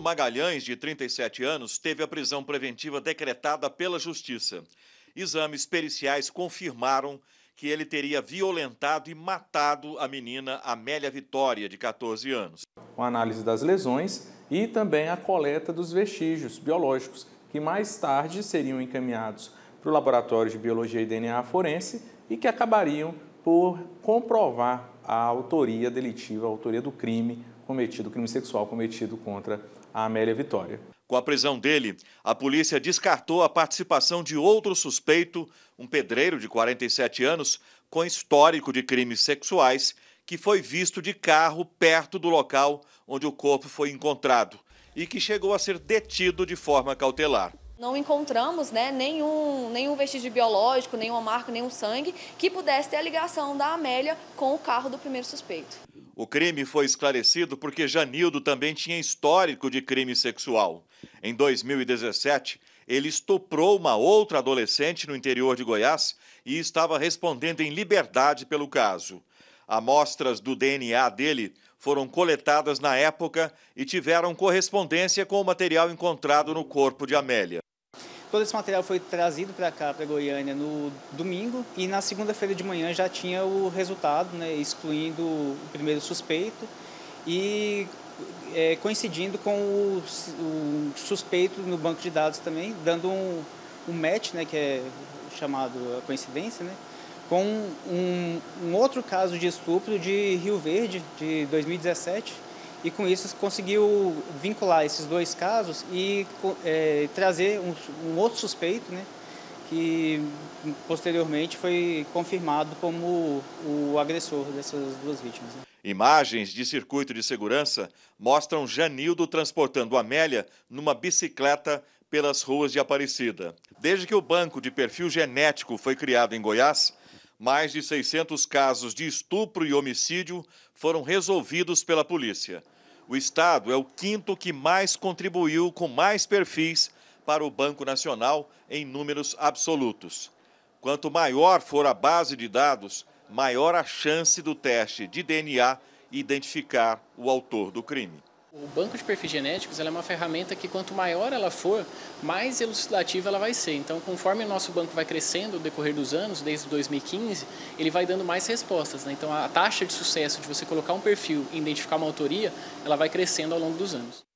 Magalhães, de 37 anos, teve a prisão preventiva decretada pela Justiça. Exames periciais confirmaram que ele teria violentado e matado a menina Amélia Vitória, de 14 anos. Com a análise das lesões e também a coleta dos vestígios biológicos, que mais tarde seriam encaminhados para o Laboratório de Biologia e DNA Forense e que acabariam por comprovar a autoria delitiva, a autoria do crime cometido, o crime sexual cometido contra a Amélia Vitória. Com a prisão dele, a polícia descartou a participação de outro suspeito, um pedreiro de 47 anos, com histórico de crimes sexuais, que foi visto de carro perto do local onde o corpo foi encontrado e que chegou a ser detido de forma cautelar. Não encontramos né, nenhum, nenhum vestígio biológico, nenhuma marca, nenhum sangue que pudesse ter a ligação da Amélia com o carro do primeiro suspeito. O crime foi esclarecido porque Janildo também tinha histórico de crime sexual. Em 2017, ele estuprou uma outra adolescente no interior de Goiás e estava respondendo em liberdade pelo caso. Amostras do DNA dele foram coletadas na época e tiveram correspondência com o material encontrado no corpo de Amélia. Todo esse material foi trazido para cá, para Goiânia, no domingo e na segunda-feira de manhã já tinha o resultado, né, excluindo o primeiro suspeito e é, coincidindo com o, o, suspeito no banco de dados também, dando um, um match, né, que é chamado a coincidência, né, com um, um outro caso de estupro de Rio Verde, de 2017, e com isso conseguiu vincular esses dois casos e é, trazer um, um, outro suspeito, né, que posteriormente foi confirmado como o agressor dessas duas vítimas. Né. Imagens de circuito de segurança mostram Janildo transportando Amélia numa bicicleta pelas ruas de Aparecida. Desde que o banco de perfil genético foi criado em Goiás, mais de 600 casos de estupro e homicídio foram resolvidos pela polícia. O Estado é o quinto que mais contribuiu com mais perfis para o Banco Nacional em números absolutos. Quanto maior for a base de dados, maior a chance do teste de DNA identificar o autor do crime. O banco de perfis genéticos é uma ferramenta que quanto maior ela for, mais elucidativa ela vai ser. Então, conforme o nosso banco vai crescendo no decorrer dos anos, desde 2015, ele vai dando mais respostas. Né? Então, a taxa de sucesso de você colocar um perfil e identificar uma autoria, ela vai crescendo ao longo dos anos.